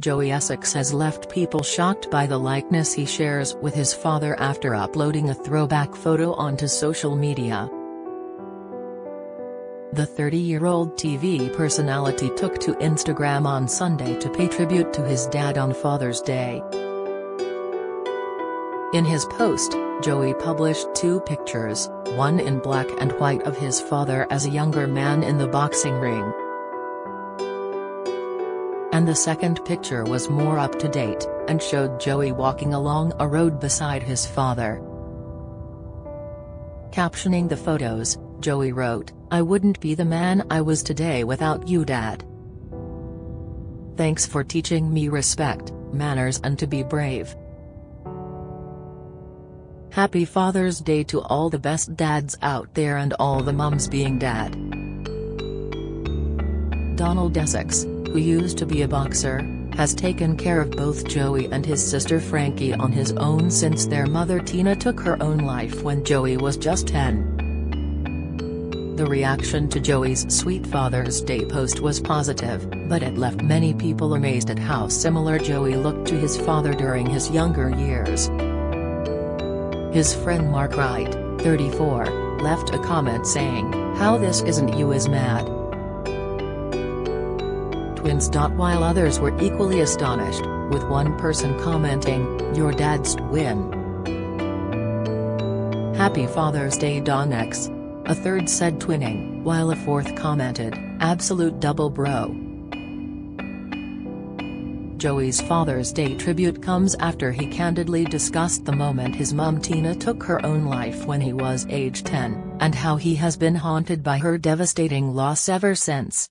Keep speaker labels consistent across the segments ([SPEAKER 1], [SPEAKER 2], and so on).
[SPEAKER 1] Joey Essex has left people shocked by the likeness he shares with his father after uploading a throwback photo onto social media. The 30-year-old TV personality took to Instagram on Sunday to pay tribute to his dad on Father's Day. In his post, Joey published two pictures, one in black and white of his father as a younger man in the boxing ring and the second picture was more up to date, and showed Joey walking along a road beside his father. Captioning the photos, Joey wrote, I wouldn't be the man I was today without you dad. Thanks for teaching me respect, manners and to be brave. Happy Father's Day to all the best dads out there and all the mums being dad. Donald Essex who used to be a boxer, has taken care of both Joey and his sister Frankie on his own since their mother Tina took her own life when Joey was just 10. The reaction to Joey's sweet Father's Day post was positive, but it left many people amazed at how similar Joey looked to his father during his younger years. His friend Mark Wright, 34, left a comment saying, How this isn't you is mad twins. While others were equally astonished, with one person commenting, your dad's twin. Happy Father's Day Don X. A third said twinning, while a fourth commented, absolute double bro. Joey's Father's Day tribute comes after he candidly discussed the moment his mum Tina took her own life when he was age 10, and how he has been haunted by her devastating loss ever since.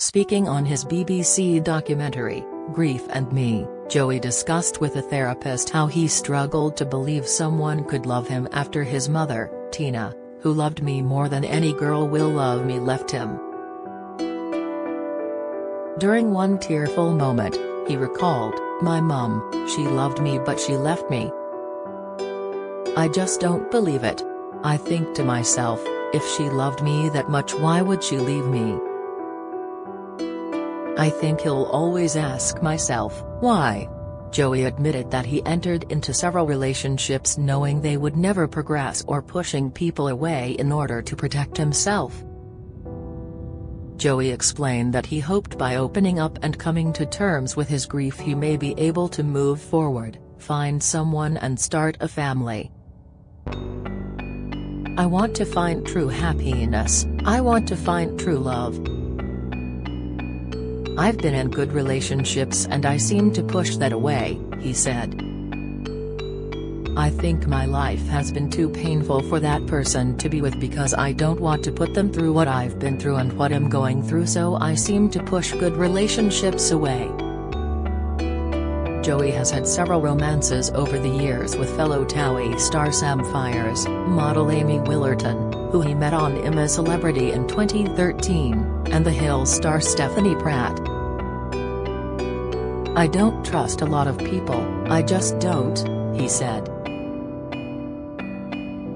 [SPEAKER 1] Speaking on his BBC documentary, Grief and Me, Joey discussed with a therapist how he struggled to believe someone could love him after his mother, Tina, who loved me more than any girl will love me left him. During one tearful moment, he recalled, my mum, she loved me but she left me. I just don't believe it. I think to myself, if she loved me that much why would she leave me? I think he'll always ask myself, why? Joey admitted that he entered into several relationships knowing they would never progress or pushing people away in order to protect himself. Joey explained that he hoped by opening up and coming to terms with his grief he may be able to move forward, find someone and start a family. I want to find true happiness, I want to find true love. I've been in good relationships and I seem to push that away, he said. I think my life has been too painful for that person to be with because I don't want to put them through what I've been through and what I'm going through so I seem to push good relationships away. Joey has had several romances over the years with fellow Towie star Sam Faiers, model Amy Willerton, who he met on a Celebrity in 2013, and The Hills star Stephanie Pratt. I don't trust a lot of people, I just don't, he said.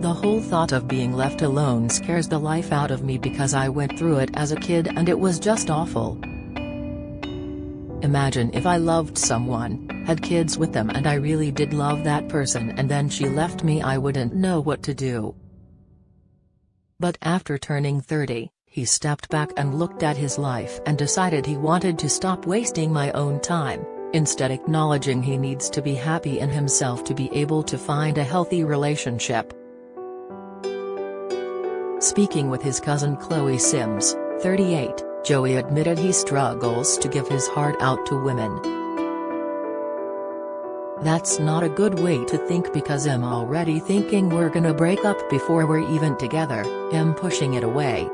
[SPEAKER 1] The whole thought of being left alone scares the life out of me because I went through it as a kid and it was just awful. Imagine if I loved someone, had kids with them and I really did love that person and then she left me I wouldn't know what to do. But after turning 30, he stepped back and looked at his life and decided he wanted to stop wasting my own time, instead acknowledging he needs to be happy in himself to be able to find a healthy relationship. Speaking with his cousin Chloe Sims, 38, Joey admitted he struggles to give his heart out to women. That's not a good way to think because I'm already thinking we're gonna break up before we're even together, I'm pushing it away.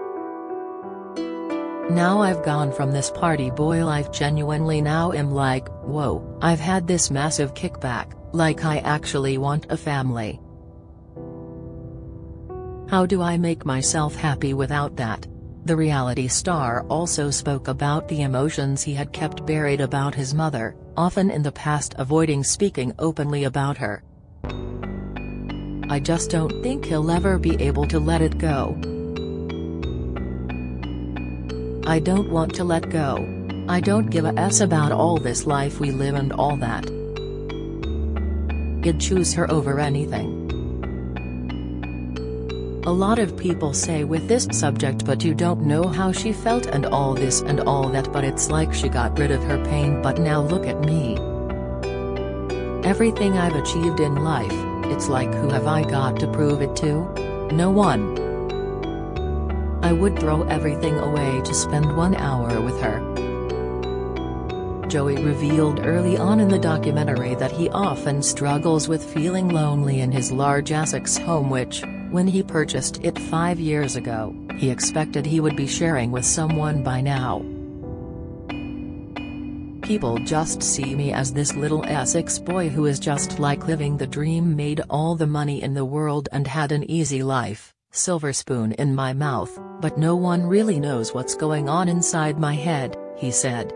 [SPEAKER 1] Now I've gone from this party boy life genuinely now I'm like, whoa, I've had this massive kickback, like I actually want a family. How do I make myself happy without that? The reality star also spoke about the emotions he had kept buried about his mother, often in the past avoiding speaking openly about her. I just don't think he'll ever be able to let it go. I don't want to let go. I don't give a s about all this life we live and all that. I'd choose her over anything. A lot of people say with this subject but you don't know how she felt and all this and all that but it's like she got rid of her pain but now look at me. Everything I've achieved in life, it's like who have I got to prove it to? No one. I would throw everything away to spend one hour with her. Joey revealed early on in the documentary that he often struggles with feeling lonely in his large Essex home which, when he purchased it five years ago, he expected he would be sharing with someone by now. People just see me as this little Essex boy who is just like living the dream made all the money in the world and had an easy life, silver spoon in my mouth, but no one really knows what's going on inside my head, he said.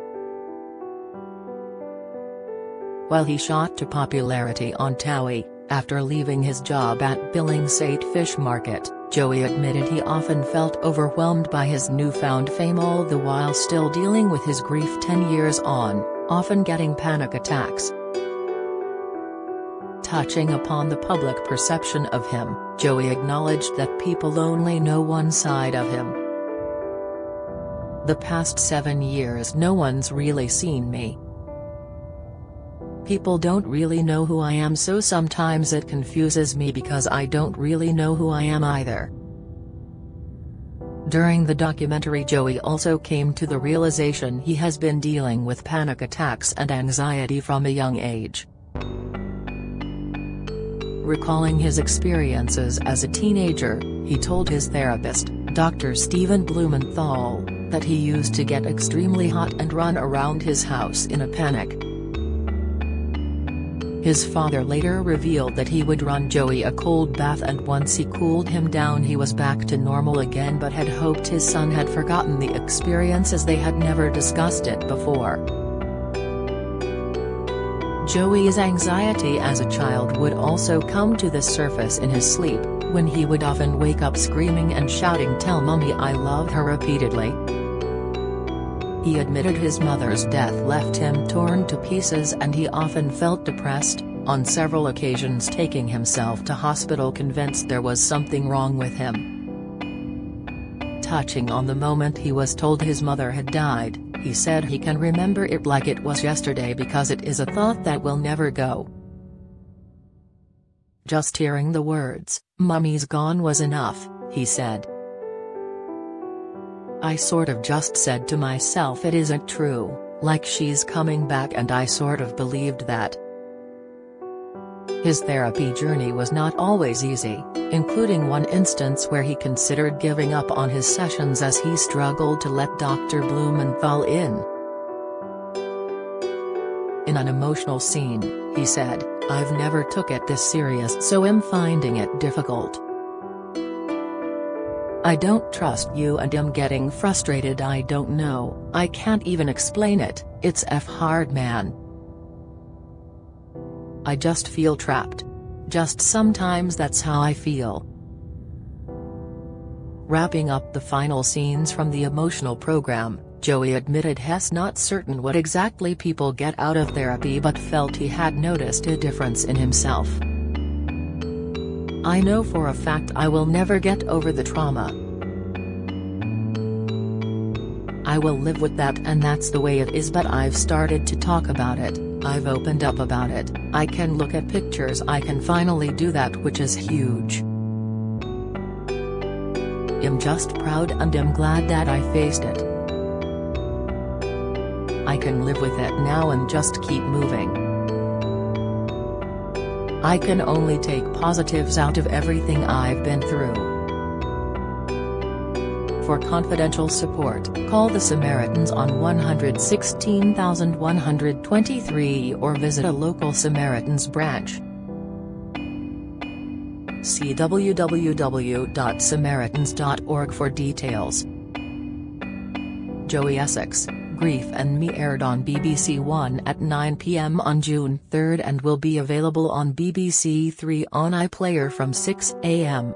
[SPEAKER 1] While he shot to popularity on Towie, after leaving his job at Billingsgate Fish Market, Joey admitted he often felt overwhelmed by his newfound fame all the while still dealing with his grief 10 years on, often getting panic attacks. Touching upon the public perception of him, Joey acknowledged that people only know one side of him. The past seven years no one's really seen me, People don't really know who I am so sometimes it confuses me because I don't really know who I am either. During the documentary Joey also came to the realization he has been dealing with panic attacks and anxiety from a young age. Recalling his experiences as a teenager, he told his therapist, Dr. Stephen Blumenthal, that he used to get extremely hot and run around his house in a panic. His father later revealed that he would run Joey a cold bath and once he cooled him down he was back to normal again but had hoped his son had forgotten the experience as they had never discussed it before. Joey's anxiety as a child would also come to the surface in his sleep, when he would often wake up screaming and shouting tell mommy I love her repeatedly. He admitted his mother's death left him torn to pieces and he often felt depressed, on several occasions taking himself to hospital convinced there was something wrong with him. Touching on the moment he was told his mother had died, he said he can remember it like it was yesterday because it is a thought that will never go. Just hearing the words, Mummy's gone was enough, he said. I sort of just said to myself it isn't true, like she's coming back and I sort of believed that. His therapy journey was not always easy, including one instance where he considered giving up on his sessions as he struggled to let Dr. Blumenthal in. In an emotional scene, he said, I've never took it this serious so I'm finding it difficult. I don't trust you and am getting frustrated I don't know, I can't even explain it, it's F hard man. I just feel trapped. Just sometimes that's how I feel. Wrapping up the final scenes from the emotional program, Joey admitted he's not certain what exactly people get out of therapy but felt he had noticed a difference in himself. I know for a fact I will never get over the trauma. I will live with that and that's the way it is but I've started to talk about it, I've opened up about it, I can look at pictures I can finally do that which is huge. I'm just proud and I'm glad that I faced it. I can live with it now and just keep moving. I can only take positives out of everything I've been through. For confidential support, call the Samaritans on 116123 or visit a local Samaritans branch. See www.samaritans.org for details. Joey Essex Grief and Me aired on BBC One at 9 pm on June 3 and will be available on BBC Three on iPlayer from 6 am.